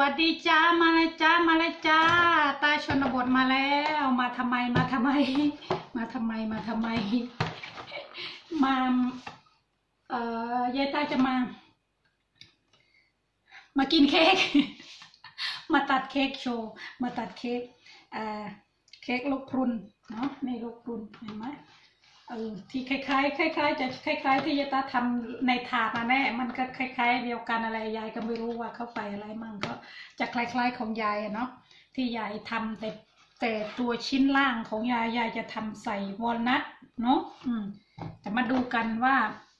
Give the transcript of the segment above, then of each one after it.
วัสดีจ้ามาเลยจ้ามาเลยจ้าตาชนบทมาแล้ว มาทำไมมาทำไม มาทำไมมาทำไม มาเอ่อยายตาจะมา มากินเค้กมาตัดเค้กโชว์มาตัดเค้กเอ่อเค้กลูกพรุนเนาะในลูกพรุนเห็นไหมเออที่คล้ายๆคล้ายๆจะคล้าย ๆ ที่ยายตาทำในถาดมาแน่ มันก็คล้าย ๆ เดียวกันอะไรยายก็ไม่รู้ว่าเขาใส่อะไรมั่ง จะคล้ายๆของยายเนาะที่ยายทำแต่แต่ตัวชิ้นล่างของยายยายจะทำใส่วอลนัทเนาะอืมแต่มาดูกันว่า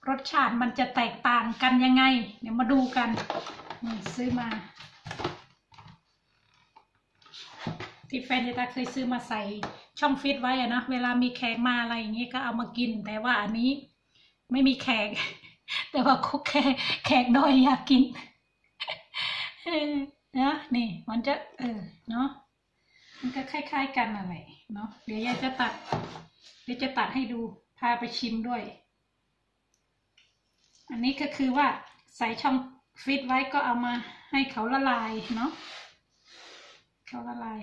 รสชาติมันจะแตกต่างกันยังไง เดี๋ยวมาดูกันนี่ซื้อมา ที่แฟนยายตาเคยซื้อมาใส่ช่องฟิตไว้อะนะเวลามีแขกมาอะไรอย่างเงี้ก็เอามากิน แต่ว่าอันนี้ไม่มีแขก แต่ว่าคุกแขกแขกน้อยอยากกิน นะนี่มันจะเออเนาะมันก็คล้าย ๆ กันอะไรเนาะเดี๋ยวยายจะตัด เดี๋ยวจะตัดให้ดูพาไปชิมด้วย อันนี้ก็คือว่าใส่ช่องฟิตไว้ก็เอามาให้เขาละลายเนาะเขาละลาย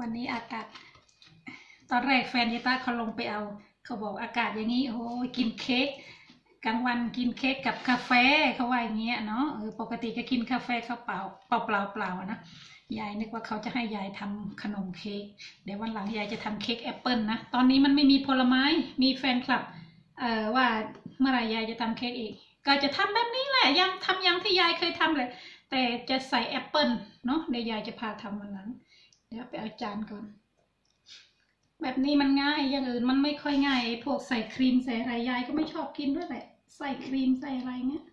วันนี้อากาศ ตอนแรกแฟนยายต้าเขาลงไปเอา เขาบอกอากาศอย่างนี้โอ้ยกินเค้กกลางวันกินเค้กกับกาแฟเขาว่าอย่างเงี้ยเนาะเออปกติก็กินกาแฟเขาเปล่าเปล่าเปล่าเปล่านะยายนึกว่าเขาจะให้ยายทำขนมเค้กเดี๋ยววันหลังยายจะทำเค้กแอปเปิลนะตอนนี้มันไม่มีผลไม้มีแฟนคลับเอ่อว่าเมื่อไรยายจะทำเค้กอีก ก็จะทำแบบนี้แหละยังทำอยังที่ยายเคยทำเลย แต่จะใส่แอปเปิลเนาะเดี๋ยวยายจะพาทำวันหลังเดี๋ยวไปเอาจานก่อน แบบนี้มันง่ายอย่างอื่นมันไม่ค่อยง่ายพวกใส่ครีมใส่อะไรยายก็ไม่ชอบกินด้วยแหละ ใส่ครีมใส่อะไรเงี้ย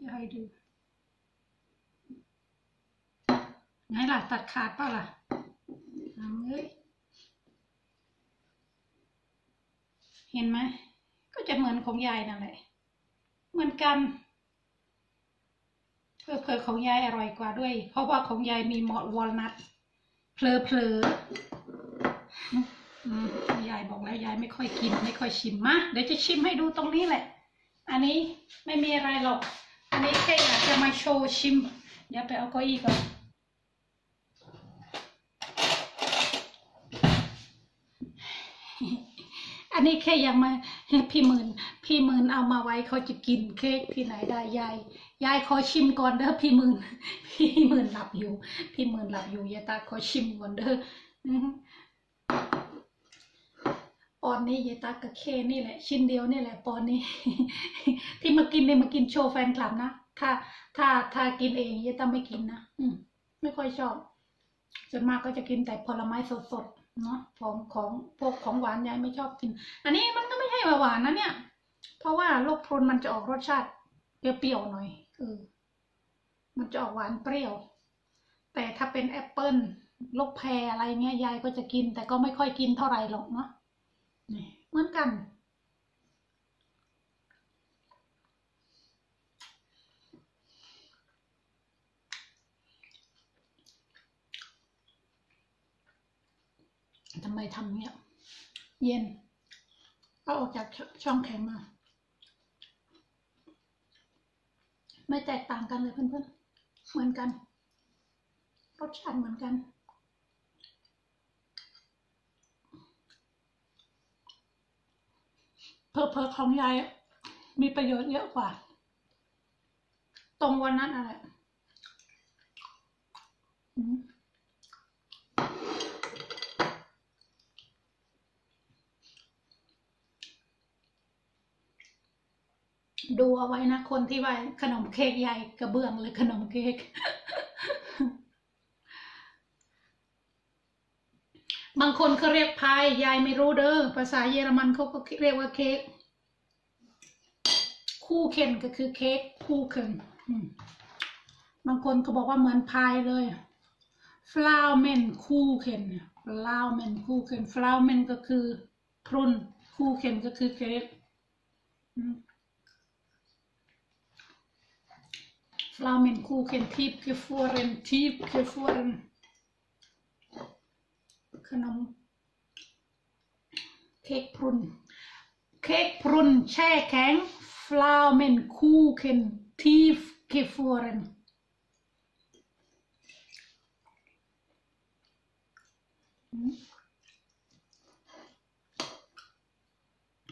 จะให้ดูไงล่ะตัดขาดเปล่าล่ะเอาเอ้ยเห็นไหมก็จะเหมือนของยายนั่นแหละ เหมือนกันเพื่อเพอๆของยายอร่อยกว่าด้วย เพราะว่าของยายมีมอลวอลนัทเพลอเพลอๆ ยายบอกแล้วยายไม่ค่อยกินไม่ค่อยชิมมาเดี๋ยวจะชิมให้ดูตรงนี้แหละ อันนี้ไม่มีอะไรหรอก อันนี้แค่อยากจะมาโชว์ชิม เดี๋ยวไปเอาเก้าอี้ก่อนอันนี้แค่ยังมาให้พี่หมื่นพี่หมื่นเอามาไว้เขาจะกินเค้กที่ไหนได้ยายยายขอชิมก่อนเด้อพี่หมื่นพี่หมื่นหลับอยู่ พี่หมื่นหลับอยู่ยายตาขอชิมก่อนเด้อ อือนนี้ยายตากับเคนี่แหละ ชิ้นเดียวนี่แหละปอนนี้ ที่มากินเนี่ยมากินโชว์แฟนคลับนะถ้าถ้าถ้ากินเองยายตาไม่กินนะอืมไม่ค่อยชอบส่วนมากก็จะกินแต่ผลไม้สดๆเนาะของของพวกของหวานยายไม่ชอบกิน อันนี้มันก็ไม่ใช่หวานนะเนี่ย เพราะว่าลูกพรุนมันจะออกรสชาติเปรี้ยวๆหน่อยเออมันจะออกหวานเปรี้ยว แต่ถ้าเป็นแอปเปิลลูกแพรอะไรเงี้ยยายก็จะกิน แต่ก็ไม่ค่อยกินเท่าไหร่หรอกเนาะ นี่เหมือนกัน ทำไมทำเนี้ย เย็น เอาออกจากช่องแข็งมา ไม่แตกต่างกันเลยเพื่อนๆ เหมือนกัน รสชาติเหมือนกัน เพอเพอของยายมีประโยชน์เยอะกว่า ตรงวันนั้นอะไรดูเอาไว้นะ คนที่ว่าขนมเค้กใหญ่กระเบื้องหรือขนมเค้ก บางคนเขาเรียกพายยายไม่รู้เด้อภาษาเยอรมันเขาก็เรียกว่าเค้ก Kuchen ก็คือเค้ก Kuchen บางคนก็บอกว่าเหมือนพายเลย Pflaumenkuchen Pflaumenkuchen Pflaumen ก็คือพรุน Kuchen ก็คือเค้กอืม Pflaumenkuchen, tiefgefroren, tiefgefroren. ขนม เค้กพรุน เค้กพรุนแช่แข็ง Pflaumenkuchen tiefgefroren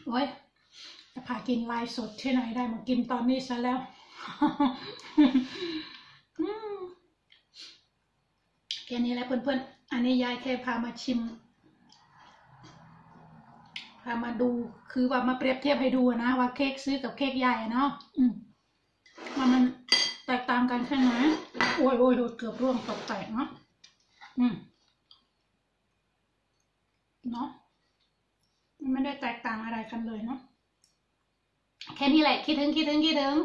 โอ้ยจะพากินไลฟ์สดที่ไหนได้มากินตอนนี้ซะแล้ว แค่นี้แหละเพื่อนๆ อันนี้ยายแค่พามาชิม พามาดู คือว่ามาเปรียบเทียบให้ดูนะว่าเค้กซื้อกับเค้กใหญ่เนาะอืมว่ามันแตกต่างกันแค่ไหนโอ้ยโอ้ยโอ้ยเกือบร่วงตกแตกเนาะ อืม เนาะมันไม่ได้แตกต่างอะไรกันเลยเนาะ แค่นี้แหละ คิดถึง คิดถึง คิดถึง